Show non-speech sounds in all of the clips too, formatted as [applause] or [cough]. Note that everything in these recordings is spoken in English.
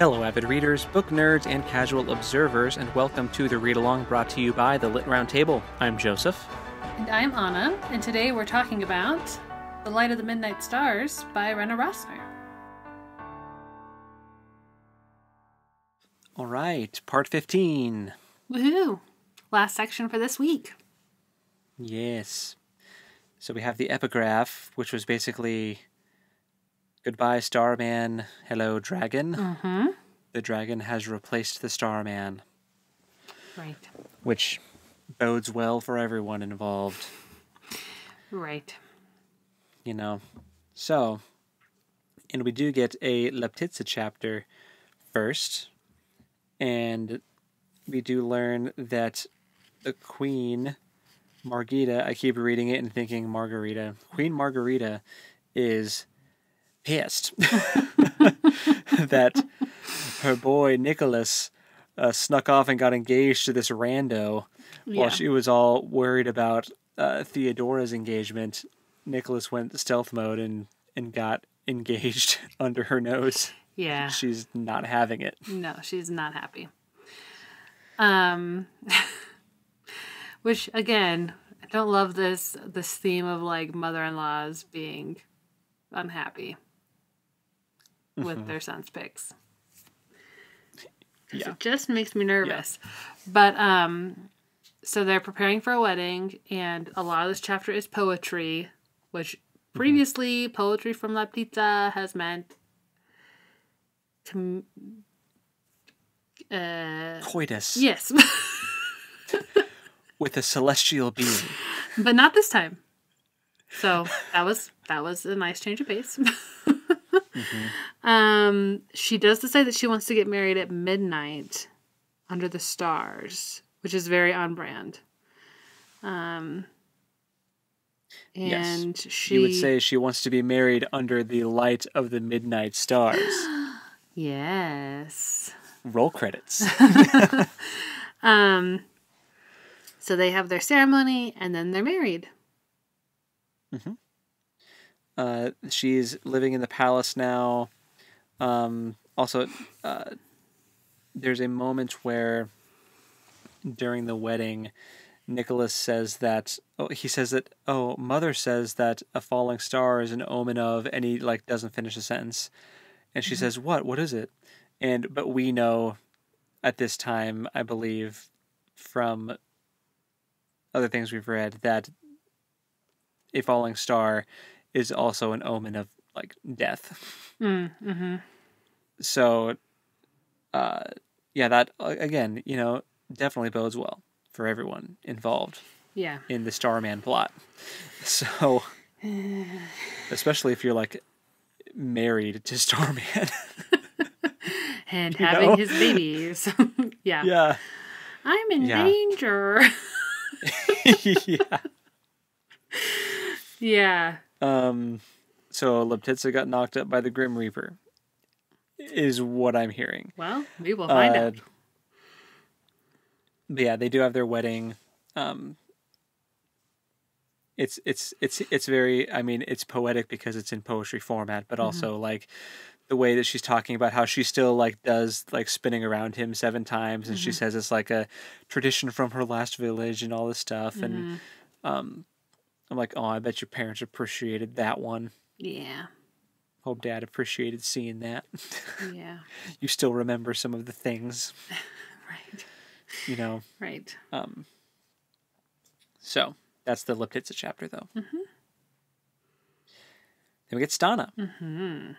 Hello, avid readers, book nerds, and casual observers, and welcome to the read along brought to you by the Lit Round Table. I'm Joseph. And I'm Anna, and today we're talking about The Light of the Midnight Stars by Rena Rossner. All right, part 15. Woohoo! Last section for this week. Yes. So we have the epigraph, which was basically Goodbye, Starman. Hello, Dragon. Mm-hmm. The dragon has replaced the Starman, Right. which bodes well for everyone involved, Right. you know. So, and we do get a Leptitsa chapter first, and we do learn that the queen, Margarita, I keep reading it and thinking Margarita, Queen Margarita is pissed [laughs] that her boy Nicholas uh, snuck off and got engaged to this rando Yeah. while she was all worried about uh, Theodora's engagement. Nicholas went stealth mode and, and got engaged [laughs] under her nose. Yeah. She's not having it. No, she's not happy. Um, [laughs] which again, I don't love this this theme of like mother-in-laws being unhappy with their son's pics. 'Cause Yeah. It just makes me nervous. But um, so they're preparing for a wedding, and a lot of this chapter is poetry, which previously poetry from Leptitsa has meant. Com- uh, Coitus yes, [laughs] with a celestial being. but not this time. So that was that was a nice change of pace. [laughs] Um, she does decide that she wants to get married at midnight under the stars, which is very on brand. Um, Yes. and she You would say she wants to be married under the light of the midnight stars. [gasps] yes. Roll credits. [laughs] Um, so they have their ceremony and then they're married. Uh, she's living in the palace now. Um, also, uh, there's a moment where during the wedding, Nicholas says that oh, he says that oh, mother says that a falling star is an omen of, and he like doesn't finish the sentence, and she says what? What is it? And but we know at this time, I believe, from other things we've read that a falling star is also an omen of like death. Mm, mm-hmm. So, uh, yeah, that again, you know, definitely bodes well for everyone involved Yeah. in the Starman plot. [laughs] So, [sighs] especially if you're like married to Starman. [laughs] And [laughs] You having know? his babies. yeah. yeah. I'm in Yeah. danger. yeah. yeah. Um, so Leptitsa got knocked up by the Grim Reaper, is what I'm hearing. Well, we will find Uh, out. But yeah, they do have their wedding. Um, it's it's it's it's very. I mean, it's poetic because it's in poetry format, but also like the way that she's talking about how she still like does like spinning around him seven times, and she says it's like a tradition from her last village and all this stuff. And um, I'm like, oh, I bet your parents appreciated that one. Yeah. Hope Dad appreciated seeing that. Yeah. [laughs] you still remember some of the things, [laughs] Right. you know. Right. Um, so that's the Leptitsa chapter, though. Mm-hmm. Then we get Stana. Mm.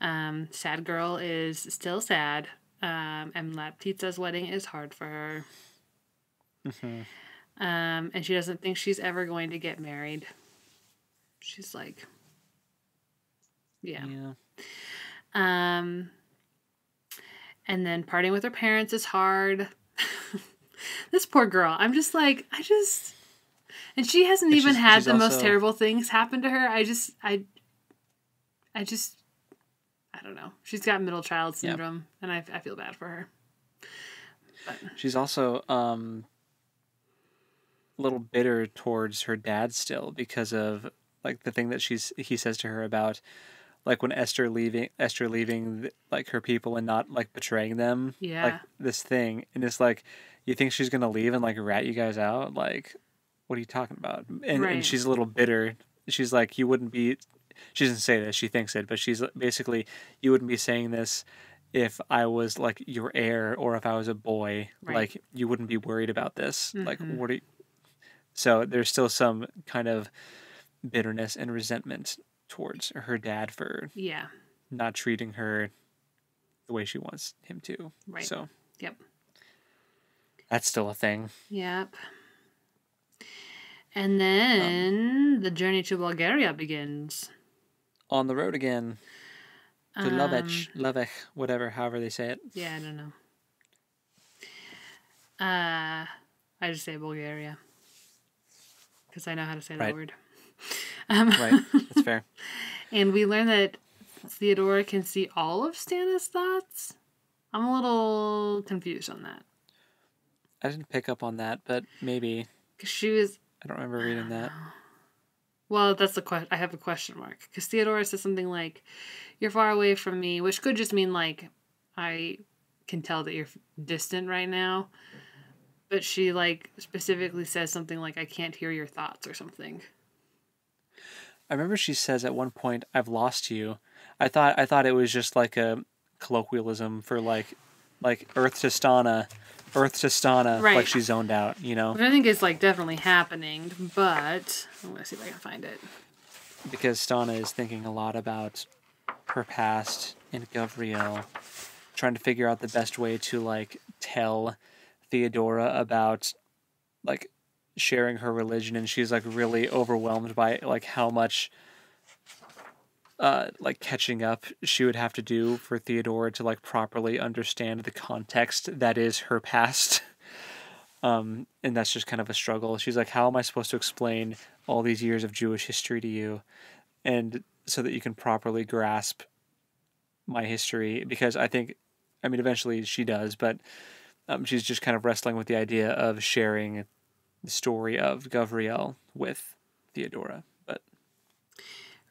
Um, sad girl is still sad. Um, and Leptitsa's wedding is hard for her. Mhm. Um, and she doesn't think she's ever going to get married. She's like, yeah. Yeah. Um, and then parting with her parents is hard. [laughs] this poor girl. I'm just like, I just, and she hasn't And even she's- had she's the most terrible things happen to her. I just, I, I just, I don't know. She's got middle child Yep. syndrome, and I, I feel bad for her. But... She's also um, little bitter towards her dad still because of like the thing that she's he says to her about like when Esther leaving Esther leaving like her people and not like betraying them. Like Yeah. this thing, and it's like you think she's gonna leave and like rat you guys out. Like, what are you talking about? And Right. and she's a little bitter. She's like, you wouldn't be. She doesn't say this. She thinks it, but she's basically, you wouldn't be saying this if I was like your heir or if I was a boy. Right. Like you wouldn't be worried about this. Like Mhm. what are you? So there's still some kind of bitterness and resentment towards her dad for Yeah. not treating her the way she wants him to. Right. So Yep. that's still a thing. Yep. And then the journey to Bulgaria begins. On the road again to Um, Lovech, Lovech, whatever, however they say it. Yeah, I don't know. Uh, I just say Bulgaria because I know how to say that Right. word. [laughs] Um, Right. That's fair. [laughs] and we learn that Theodora can see all of Stana's thoughts. I'm a little confused on that I didn't pick up on that, but maybe because she was. I don't remember reading that. Well, that's the question. I have a question mark because Theodora says something like, "You're far away from me," which could just mean like, I can tell that you're distant right now. But she like specifically says something like, "I can't hear your thoughts" or something. I remember she says at one point, "I've lost you." I thought I thought it was just like a colloquialism for like like Earth to Stana, Earth to Stana, Right. like she zoned out. You know, Which I think is like definitely happening. But I'm gonna see if I can find it. because Stana is thinking a lot about her past and Gavriel, trying to figure out the best way to like tell Theodora about like sharing her religion and she's like really overwhelmed by like how much uh like catching up she would have to do for Theodora to like properly understand the context that is her past. [laughs] Um and that's just kind of a struggle. She's like how am I supposed to explain all these years of Jewish history to you and so that you can properly grasp my history because I think I mean eventually she does but um, she's just kind of wrestling with the idea of sharing the story of Gavriel with Theodora but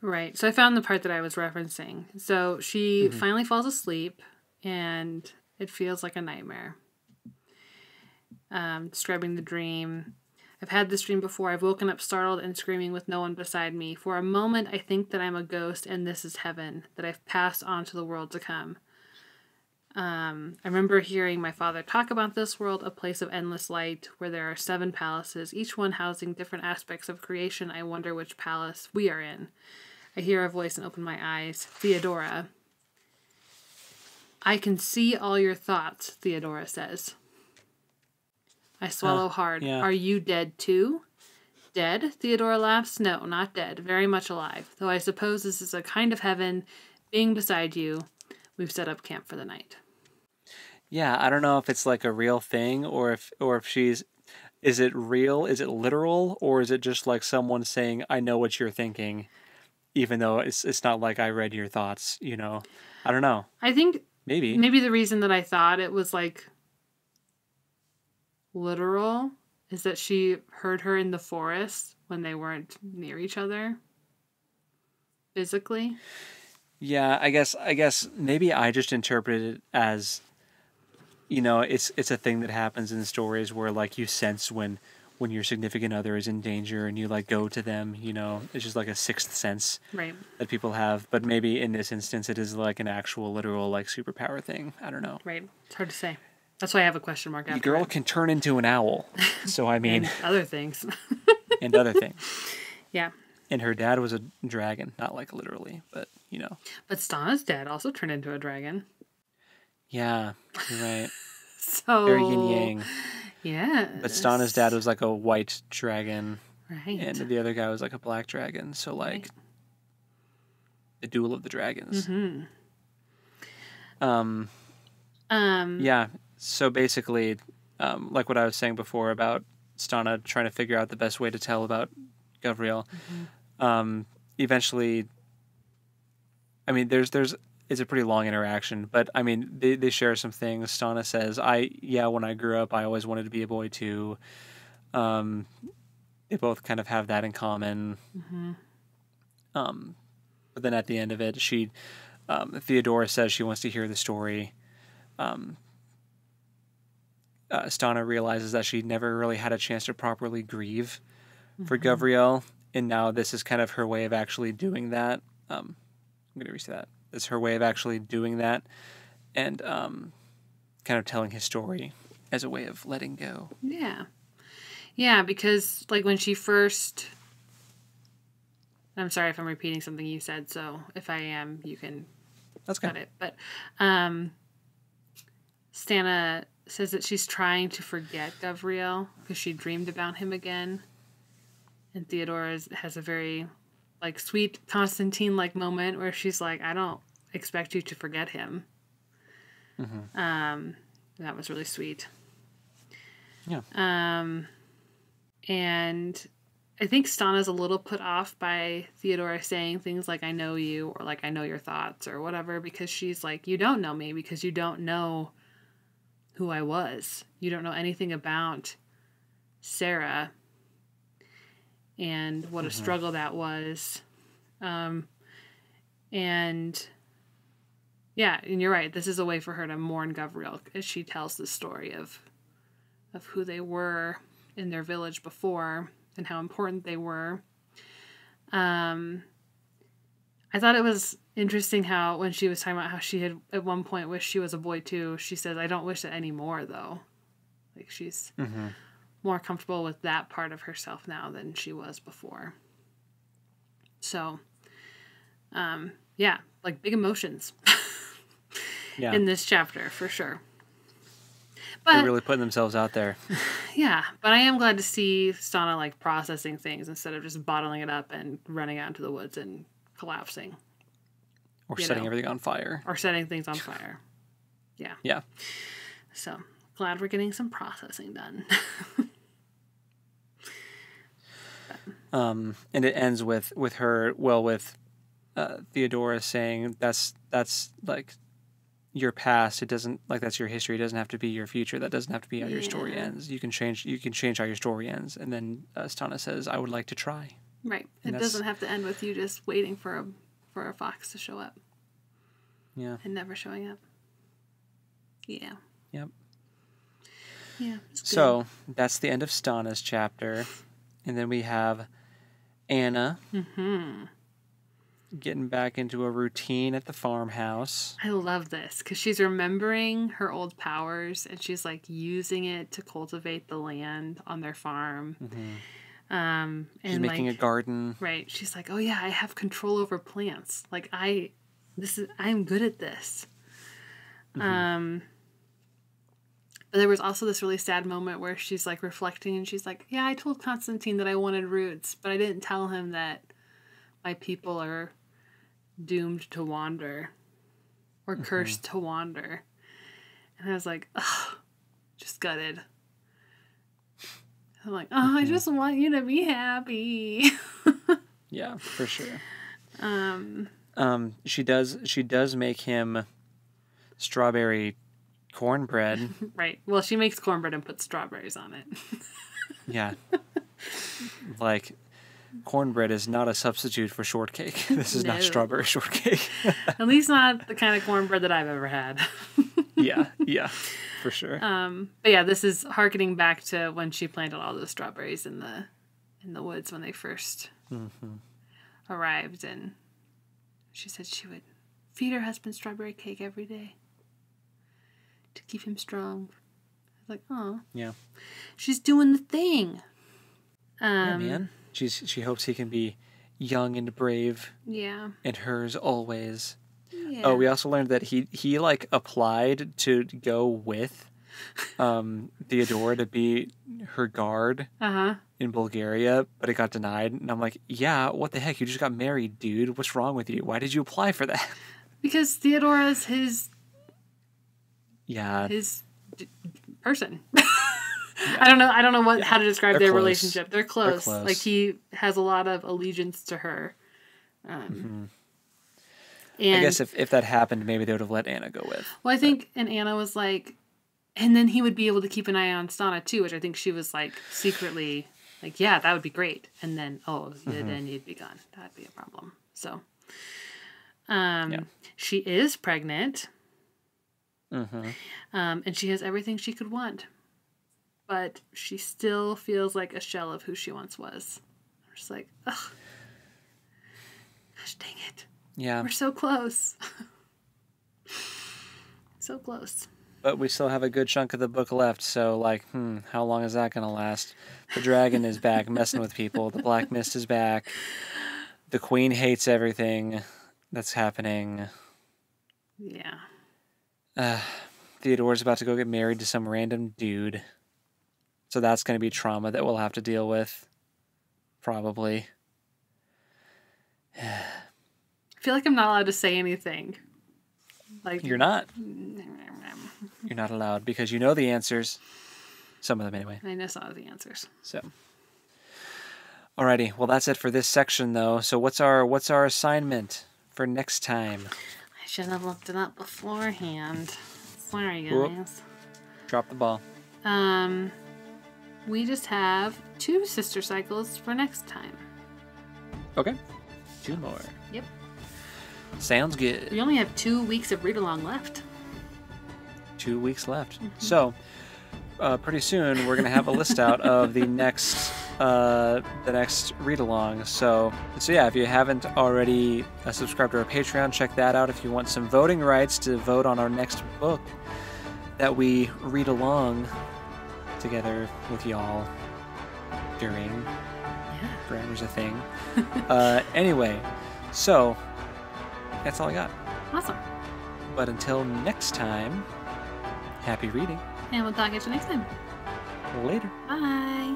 Right. So I found the part that I was referencing. So she Mm-hmm. finally falls asleep and it feels like a nightmare. Um, describing the dream. I've had this dream before. I've woken up startled and screaming with no one beside me. For a moment, I think that I'm a ghost and this is heaven, that I've passed on to the world to come. Um, I remember hearing my father talk about this world, a place of endless light, where there are seven palaces, each one housing different aspects of creation. I wonder which palace we are in. I hear a voice and open my eyes. Theodora. I can see all your thoughts, Theodora says. I swallow hard. yeah. Are you dead too? Dead? Theodora laughs. No, not dead. Very much alive. Though I suppose this is a kind of heaven. Being beside you, we've set up camp for the night. Yeah I don't know if it's like a real thing or if or if she's is it real? Is it literal? Or is it just like someone saying I know what you're thinking even though it's it's not like I read your thoughts you know? I don't know. I think maybe. maybe the reason that I thought it was like literal is that she heard her in the forest when they weren't near each other physically. Yeah, I guess I guess maybe I just interpreted it as you know, it's it's a thing that happens in stories where like you sense when when your significant other is in danger and you like go to them, you know, it's just like a sixth sense Right. that people have, but maybe in this instance it is like an actual literal like superpower thing. I don't know. Right. It's hard to say. That's why I have a question mark The girl it. can turn into an owl. [laughs] So I mean, other things. and other things. [laughs] [laughs] yeah. And her dad was a dragon, not like literally, but you know. But Stana's dad also turned into a dragon. Yeah, you're right. So [laughs] Very yin yang. Yeah. But Stana's dad was like a white dragon, right. and the other guy was like a black dragon. So like Right. the duel of the dragons. hmm Um, Um yeah. So basically, um, like what I was saying before about Stana trying to figure out the best way to tell about Gavriel. Um, eventually, I mean, there's there's it's a pretty long interaction, but I mean, they they share some things. Stana says, "I yeah, when I grew up, I always wanted to be a boy too." Um, they both kind of have that in common. mhm. Um, but then at the end of it, she um, Theodora says she wants to hear the story. Um, uh, Stana realizes that she never really had a chance to properly grieve for Gavriel, and now this is kind of her way of actually doing that. Um, I'm going to reset that. It's her way of actually doing that, and um, kind of telling his story as a way of letting go. Yeah. Yeah, because like when she first I'm sorry if I'm repeating something you said, so if I am, you can That's cut good. it. But um Stana says that she's trying to forget Gavriel because she dreamed about him again. And Theodora has a very like sweet Constantine like moment where she's like, I don't expect you to forget him. Um that was really sweet. Yeah. Um and I think Stana's a little put off by Theodora saying things like, I know you, or like, I know your thoughts, or whatever, because she's like, You don't know me because you don't know who I was. You don't know anything about Sarah and what a struggle that was. Um, and yeah, and you're right. This is a way for her to mourn Gavriel as she tells the story of of who they were in their village before and how important they were. Um, I thought it was interesting how when she was talking about how she had at one point wished she was a boy too. She says, "I don't wish it anymore, though." Like she's Mm-hmm. More comfortable with that part of herself now than she was before. So, um, yeah, like big emotions [laughs] Yeah, in this chapter for sure. they're But really putting themselves out there. [sighs] yeah, but I am glad to see Stana like processing things instead of just bottling it up and running out into the woods and collapsing Or setting know. everything on fire. or setting things on fire. [sighs] Yeah. Yeah. So glad we're getting some processing done. [laughs] um, and it ends with with her well with uh, Theodora saying that's that's like your past it doesn't like that's your history it doesn't have to be your future that doesn't have to be how your story ends you can change you can change how your story ends and then uh, Stana says I would like to try right. It And that's- doesn't have to end with you just waiting for a for a fox to show up yeah and never showing up. Yeah. Yep. Yeah. so that's the end of Stana's chapter and then we have Anna mm-hmm. getting back into a routine at the farmhouse I love this because she's remembering her old powers and she's like using it to cultivate the land on their farm. Um, she's making like, a garden right, she's like, oh yeah, I have control over plants. Like I, this is I'm good at this. Um, but there was also this really sad moment where she's like reflecting and she's like, yeah, I told Constantine that I wanted roots, but I didn't tell him that my people are doomed to wander or cursed to wander. And I was like, ugh, just gutted. I'm like, oh, I just want you to be happy. [laughs] yeah for sure um, Um, she does. She does make him strawberry cornbread. [laughs] right. Well, she makes cornbread and puts strawberries on it. [laughs] yeah, like cornbread is not a substitute for shortcake. [laughs] This is No. not strawberry shortcake. At least not the kind of cornbread that I've ever had. yeah, yeah, for sure. Um, but yeah, this is harkening back to when she planted all those strawberries in the in the woods when they 1st arrived, and she said she would feed her husband strawberry cake every day to keep him strong. I was like, oh, yeah, she's doing the thing. yeah, Um, man. She's she hopes he can be young and brave, yeah, and hers always. yeah. Oh, we also learned that he he like applied to go with um Theodora to be her guard uh huh. in Bulgaria, but it got denied. And I'm like, yeah, what the heck? You just got married, dude. What's wrong with you? Why did you apply for that? Because Theodora's his Yeah, his d- person. [laughs] I don't know. I don't know what how to describe They're their close. relationship. They're close. close. Like he has a lot of allegiance to her. Um, Mm-hmm. I guess if, if that happened, maybe they would have let Anna go with. well, I think and Anna was like, and then he would be able to keep an eye on Stana too, which I think she was like secretly like, yeah, that would be great. And then oh, Mm-hmm. then you'd be gone. That'd be a problem. So, Um, Yeah. She is pregnant, Mm-hmm. um, and she has everything she could want, but she still feels like a shell of who she once was. I'm just like, ugh. Gosh dang it. Yeah, We're so close. [laughs] so close. but we still have a good chunk of the book left. So, like, hmm, how long is that gonna last? The dragon is back, [laughs] messing with people. The black mist is back. The queen hates everything that's happening. Yeah. Uh, Theodora's about to go get married to some random dude. So that's going to be trauma that we'll have to deal with. Probably. [sighs] I feel like I'm not allowed to say anything. Like You're not. [laughs] You're not allowed because you know the answers. Some of them, anyway. I know some of the answers. So. Alrighty. Well, that's it for this section, though. So, what's our what's our assignment for next time? I should have looked it up beforehand. Sorry, Whoop. guys. Drop the ball. Um, we just have two sister cycles for next time. Okay. Two more. Yep. Sounds good. We only have two weeks of read along left. two weeks left. So, uh, pretty soon we're gonna have a list out of the [laughs] next uh, the next read along. So, so yeah, if you haven't already uh, subscribed to our Patreon, check that out. If you want some voting rights to vote on our next book that we read along together with y'all during Yeah. grammar's a thing. [laughs] uh, anyway, so that's all I got. Awesome. But until next time, happy reading. And we'll talk at you next time. Later. Bye.